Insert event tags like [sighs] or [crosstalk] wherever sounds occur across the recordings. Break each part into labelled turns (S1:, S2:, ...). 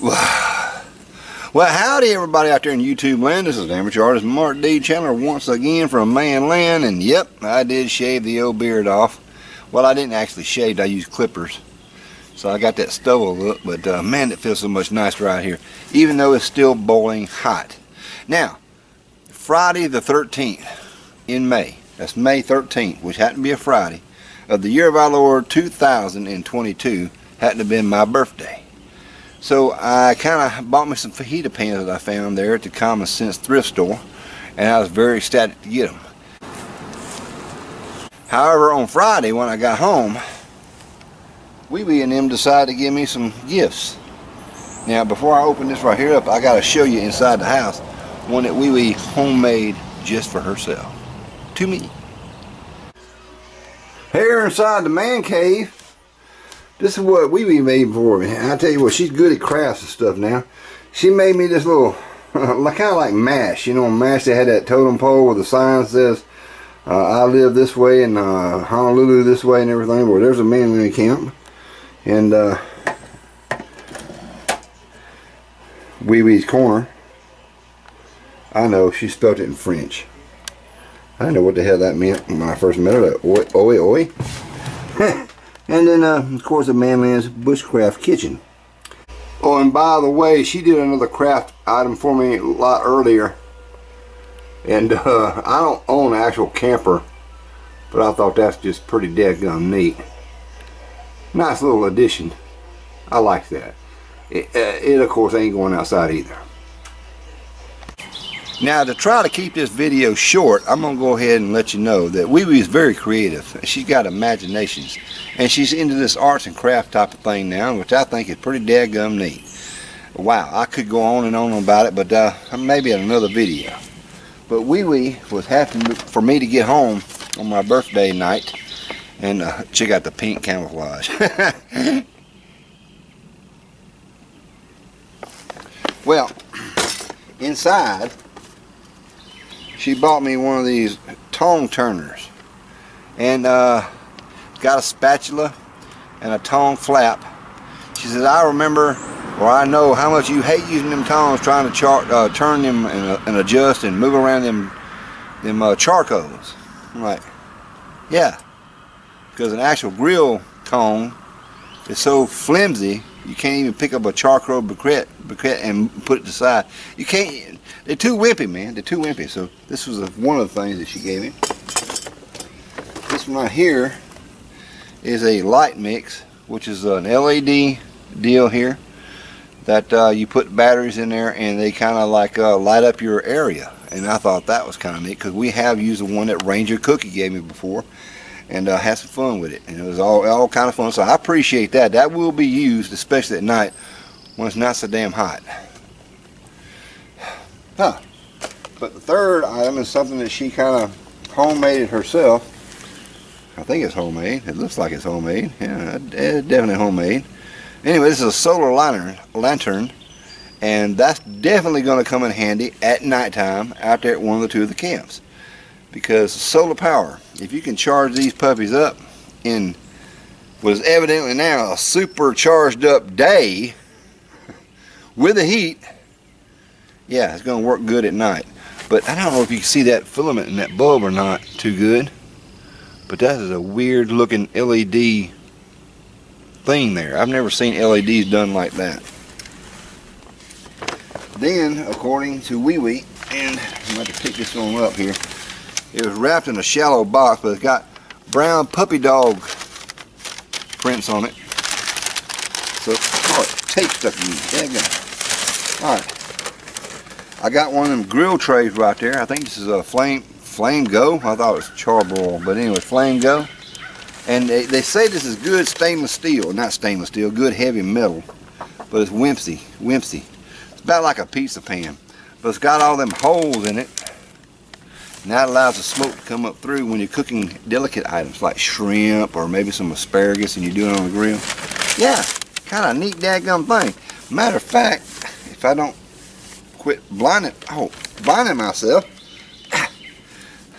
S1: [sighs] Well, howdy everybody out there in YouTube land. This is amateur artist Mart D. Chandler once again from Man Land. And yep, I did shave the old beard off. Well, I didn't actually shave. I used clippers. So I got that stubble look. But uh, man, it feels so much nicer out here. Even though it's still boiling hot. Now, Friday the 13th in May. That's May 13th, which happened to be a Friday. Of the year of our Lord 2022 happened to be my birthday. So I kind of bought me some fajita pans that I found there at the Common Sense thrift store and I was very ecstatic to get them. However, on Friday when I got home, Wee and them decided to give me some gifts. Now before I open this right here up, I got to show you inside the house one that Wee Wee homemade just for herself. To me. Here inside the man cave, this is what we made for me. I tell you what, she's good at crafts and stuff now. She made me this little, [laughs] like kind of like MASH. You know, MASH, they had that totem pole where the sign says, uh, I live this way and uh, Honolulu this way and everything. Well, there's a man manly camp. And uh, Wee Wee's Corner. I know, she spelled it in French. I know what the hell that meant when I first met her. Oi, oi, oi. [laughs] And then, uh, of course, the Manlands Bushcraft Kitchen. Oh, and by the way, she did another craft item for me a lot earlier. And uh, I don't own an actual camper, but I thought that's just pretty daggum neat. Nice little addition. I like that. It, uh, it, of course, ain't going outside either. Now to try to keep this video short, I'm going to go ahead and let you know that Wee Wee is very creative. She's got imaginations. And she's into this arts and craft type of thing now, which I think is pretty daggum neat. Wow, I could go on and on about it, but uh, maybe in another video. But Wee Wee was happy for me to get home on my birthday night and uh, check out the pink camouflage. [laughs] well, inside she bought me one of these tong turners. And uh, got a spatula and a tong flap. She says I remember or I know how much you hate using them tongs trying to char uh, turn them and, uh, and, adjust and move around them them uh, charcoals. I'm like yeah. Because an actual grill tong is so flimsy you can't even pick up a charcoal briquette, briquette and put it to the side. You can't, they're too wimpy, man. They're too wimpy. So this was a, one of the things that she gave me. This one right here is a light mix, which is an LED deal here that uh, you put batteries in there and they kind of like uh, light up your area. And I thought that was kind of neat because we have used the one that Ranger Cookie gave me before and uh, had some fun with it. And it was all, all kind of fun. So I appreciate that. That will be used, especially at night when it's not so damn hot. Huh. But the third item is something that she kind of homemade it herself. I think it's homemade. It looks like it's homemade. Yeah, definitely homemade. Anyway, this is a solar lantern, lantern and that's definitely going to come in handy at nighttime out there at one of the two of the camps because solar power if you can charge these puppies up in what is evidently now a supercharged up day [laughs] with the heat yeah it's gonna work good at night. But I don't know if you can see that filament in that bulb or not too good but that is a weird looking LED thing there. I've never seen LEDs done like that. Then according to Wee Wee and I'm going to pick this one up here it was wrapped in a shallow box, but it's got brown puppy dog prints on it. So, oh, tape stuck in it. Alright. I got one of them grill trays right there. I think this is a Flame Flame Go. I thought it was charbroil, but anyway, Flame Go. And they, they say this is good stainless steel. Not stainless steel, good heavy metal. But it's wimpsy, wimpsy. It's about like a pizza pan. But it's got all them holes in it and that allows the smoke to come up through when you're cooking delicate items like shrimp or maybe some asparagus and you do it on the grill. Yeah, kind of neat daggum thing. Matter of fact, if I don't quit blinding, oh, blinding myself,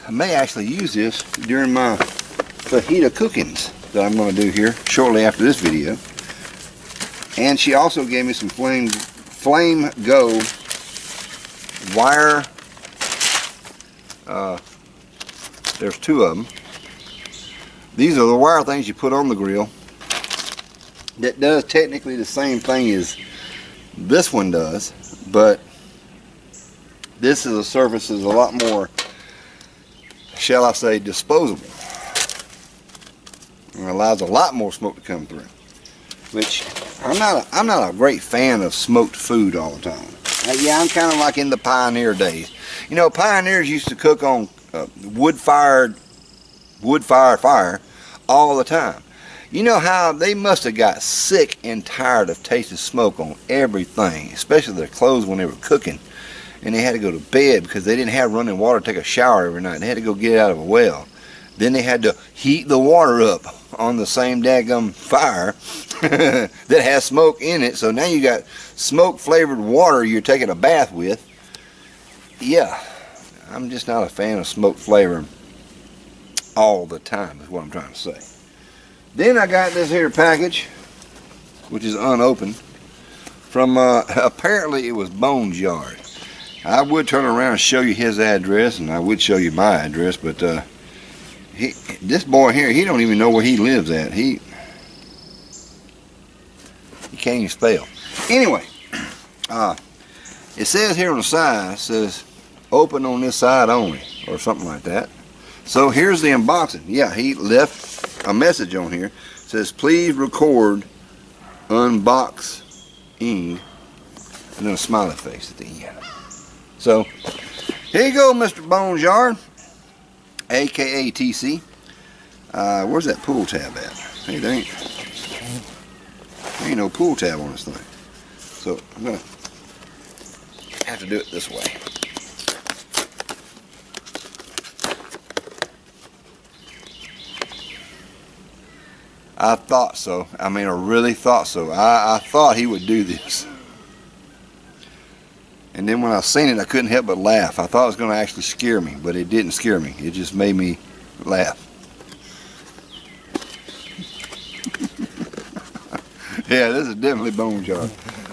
S1: I may actually use this during my fajita cookings that I'm going to do here shortly after this video. And she also gave me some flame Flame Go wire. Uh, there's two of them. These are the wire things you put on the grill. That does technically the same thing as this one does, but this is a surface is a lot more, shall I say, disposable. And allows a lot more smoke to come through. Which I'm not a, I'm not a great fan of smoked food all the time. Uh, yeah, I'm kind of like in the pioneer days. You know, pioneers used to cook on uh, wood-fired wood-fired fire all the time. You know how they must have got sick and tired of tasting smoke on everything, especially their clothes when they were cooking. And they had to go to bed because they didn't have running water to take a shower every night. They had to go get it out of a well. Then they had to heat the water up on the same daggum fire [laughs] that has smoke in it. So now you got smoke flavored water you're taking a bath with. Yeah, I'm just not a fan of smoke flavor all the time is what I'm trying to say. Then I got this here package, which is unopened, from, uh, [laughs] apparently it was Bones Yard. I would turn around and show you his address, and I would show you my address, but uh, he, this boy here, he don't even know where he lives at. He, he can't even spell. Anyway, uh, it says here on the side, says open on this side only, or something like that. So here's the unboxing. Yeah, he left a message on here. It says, please record unboxing, and then a smiley face at the end. So, here you go, Mr. Bones Yard, aka TC. Uh, where's that pool tab at? Hey, there ain't, there ain't no pool tab on this thing. So, I'm to have to do it this way. I thought so. I mean, I really thought so. I, I thought he would do this. And then when I seen it, I couldn't help but laugh. I thought it was going to actually scare me, but it didn't scare me. It just made me laugh. [laughs] yeah, this is definitely bone jar.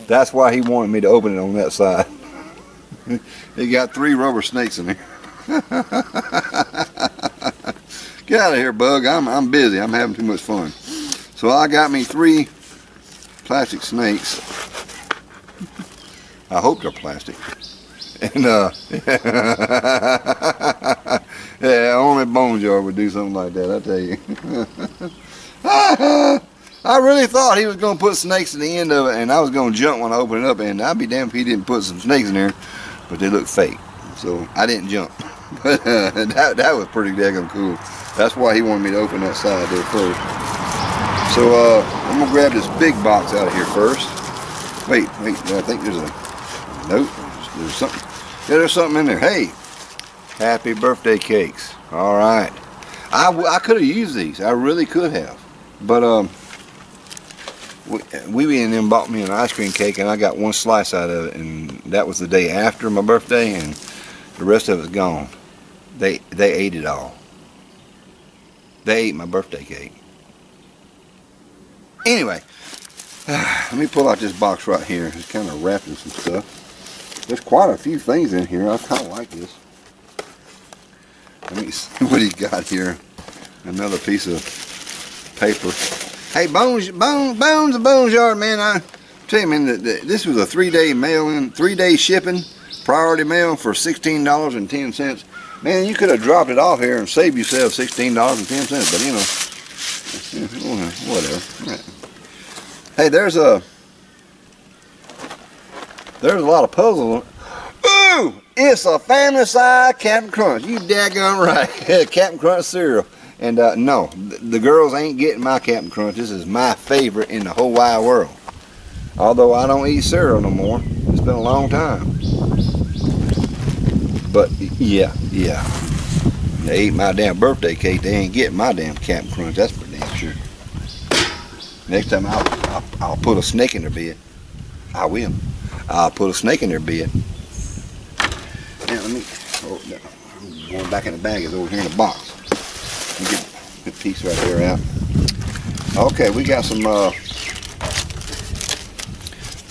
S1: That's why he wanted me to open it on that side. [laughs] he got three rubber snakes in there. [laughs] Get out of here, bug. I'm, I'm busy. I'm having too much fun. So I got me three plastic snakes. I hope they're plastic. [laughs] And uh [laughs] Yeah, only bone jar would do something like that, I tell you. [laughs] I really thought he was gonna put snakes in the end of it and I was gonna jump when I opened it up and I'd be damned if he didn't put some snakes in there, but they look fake. So I didn't jump. But that, that was pretty daggone cool. That's why he wanted me to open that side there first. So uh, I'm gonna grab this big box out of here first. Wait, wait, I think there's a, nope, there's something, yeah, there's something in there. Hey, happy birthday cakes. All right. I, I could have used these, I really could have. But um, we, we and them bought me an ice cream cake and I got one slice out of it and that was the day after my birthday and the rest of it's gone. They, they ate it all. They ate my birthday cake. Anyway, [sighs] let me pull out this box right here. It's kind of wrapped in some stuff. There's quite a few things in here. I kind of like this. Let me see [laughs] what he got here. Another piece of paper. Hey, Bones, Bones, Bones, the Bones Yard, man. I tell you, man, that this was a three-day mail-in, three-day shipping, priority mail for $16.10. Man, you could have dropped it off here and saved yourself $16.10, but you know, [laughs] whatever. Hey, there's a there's a lot of puzzles. Ooh, it's a family size Captain Crunch. You daggone right, [laughs] Captain Crunch cereal. And uh, no, the girls ain't getting my Captain Crunch. This is my favorite in the whole wide world. Although I don't eat cereal no more. It's been a long time. But yeah, yeah. They ate my damn birthday cake. They ain't getting my damn Captain Crunch. That's for damn sure. Next time I'll, I'll, I'll put a snake in their bed. I will. I'll put a snake in their bed. Now let me. Oh, no. Going back in the bag. It's over here in the box. Get the piece right there out. Okay, we got some uh,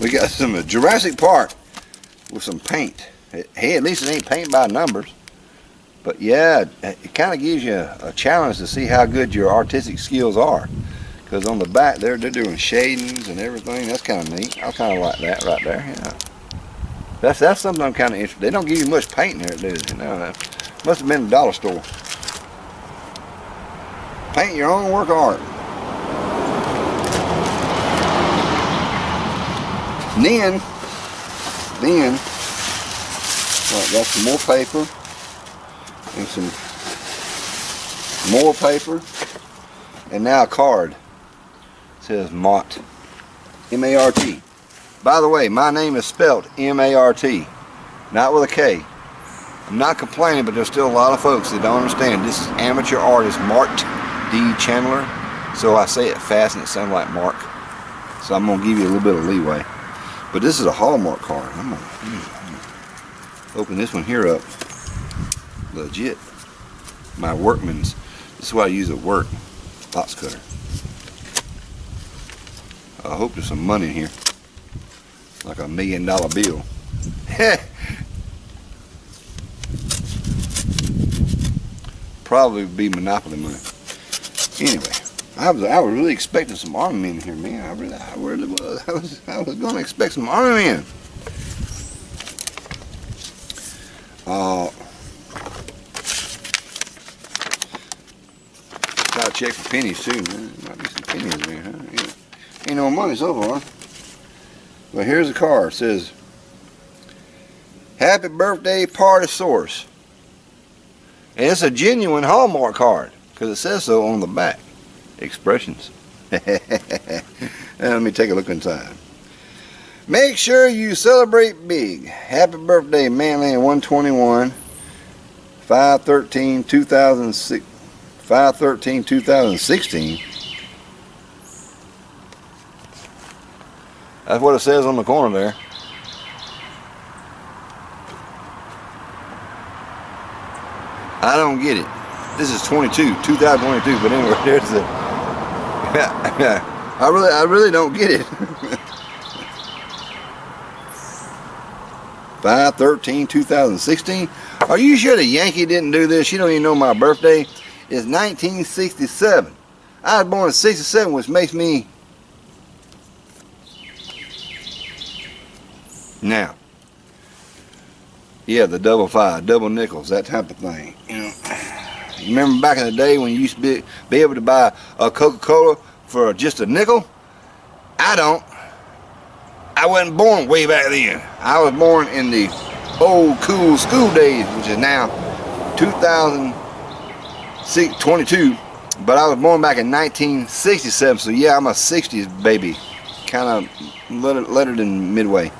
S1: We got some uh, Jurassic Park with some paint. Hey, at least it ain't paint by numbers. But yeah, it kind of gives you a, challenge to see how good your artistic skills are. Because on the back there, they're doing shadings and everything. That's kind of neat. I kind of like that right there. Yeah. That's that's something I'm kind of interested. They don't give you much paint in there, do they? No, that must have been a dollar store. Paint your own work of art. And then, then, well, got some more paper and some more paper and now a card. Says Mart. M-A-R-T. By the way, my name is spelled M-A-R-T, not with a K. I'm not complaining, but there's still a lot of folks that don't understand. This is amateur artist Mart D. Chandler, so I say it fast and it sounds like Mark. So I'm going to give you a little bit of leeway. But this is a Hallmark card. I'm going to open this one here up. Legit. My workman's. This is what I use at work. Box cutter. I hope there's some money in here. Like a million dollar bill. [laughs] Probably be Monopoly money. Anyway, I was I was really expecting some army in here, man. I really I really was. [laughs] I was I was gonna expect some army men. Uh gotta check for pennies too, man. Might be some pennies there, huh? Yeah. Ain't no money so far. But here's a card. It says Happy birthday party source. And it's a genuine Hallmark card because it says so on the back. Expressions. [laughs] let me take a look inside. Make sure you celebrate big. Happy birthday, Manland 121, 513 2006, 513 2016. That's what it says on the corner there. I don't get it. This is 22, 2022, but anyway, [laughs] there's a. I really, I really don't get it. [laughs] 5 13 2016 are you sure the Yankee didn't do this you don't even know my birthday is 1967 I was born in 67 which makes me now yeah the double five double nickels that type of thing you know you remember back in the day when you used to be, be able to buy a Coca-Cola for just a nickel? I don't. I wasn't born way back then. I was born in the old cool school days, which is now 2022. But I was born back in 1967, so yeah, I'm a 60s baby. Kind of lettered, lettered in midway.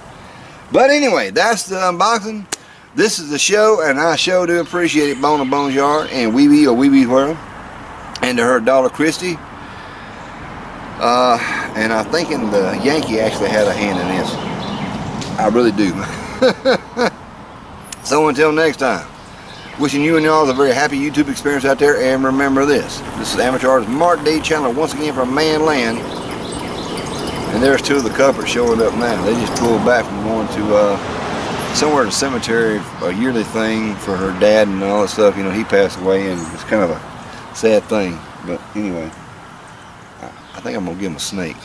S1: But anyway, that's the unboxing. This is the show, and I sure do appreciate it, Bone of Bones Yard and Wee Wee or Wee Wee World, and to her daughter Christy. Uh, and I'm thinking the Yankee actually had a hand in this. I really do. [laughs] so until next time, wishing you and y'all a very happy YouTube experience out there, and remember this. This is Amateur Artist Mart D. Chandler once again from Man Land. And there's two of the culprits showing up now. They just pulled back from going to uh, somewhere in the cemetery, a yearly thing for her dad and all that stuff. You know, he passed away, and it's kind of a sad thing. But anyway, I think I'm gonna give him a snake.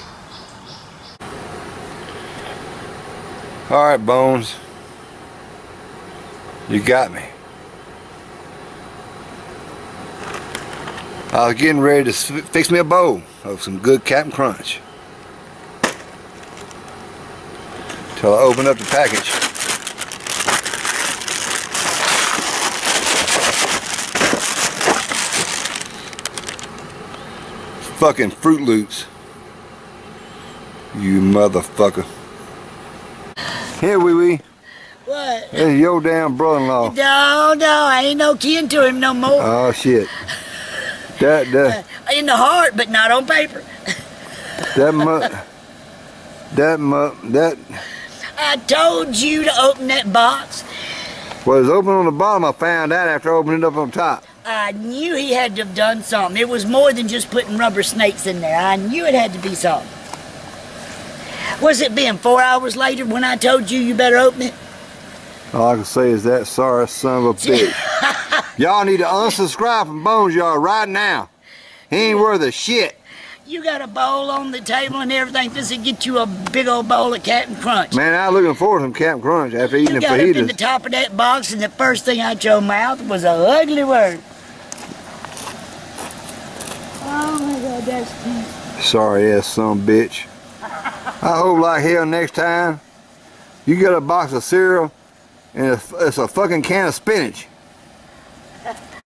S1: All right, Bones. You got me. I was getting ready to fix me a bowl of some good Captain Crunch. Till I open up the package. fucking Froot Loops. You motherfucker. Here, wee wee.
S2: What?
S1: This your damn brother-in-law.
S2: No, no, I ain't no kin to him no more.
S1: Oh, shit. That, that.
S2: Uh, in the heart, but not on paper.
S1: that mu... That mu... That...
S2: I told you to open that box.
S1: Well, it was open on the bottom. I found out after opening it up on top.
S2: I knew he had to have done something. It was more than just putting rubber snakes in there. I knew it had to be something. Was it being four hours later when I told you you better open it?
S1: All I can say is that sorry son of a [laughs] bitch. y'all need to unsubscribe from Bones Yard right now. He ain't worth a shit.
S2: You got a bowl on the table and everything. This will get you a big old bowl of Captain Crunch.
S1: Man, I was looking forward to some Captain Crunch after eating
S2: you
S1: the
S2: got up in the top of that box, and the first thing out your mouth was a ugly word. Oh my God, that's cute.
S1: Sorry ass son of a bitch. I hope like hell next time you get a box of cereal and it's it's a fucking can of spinach.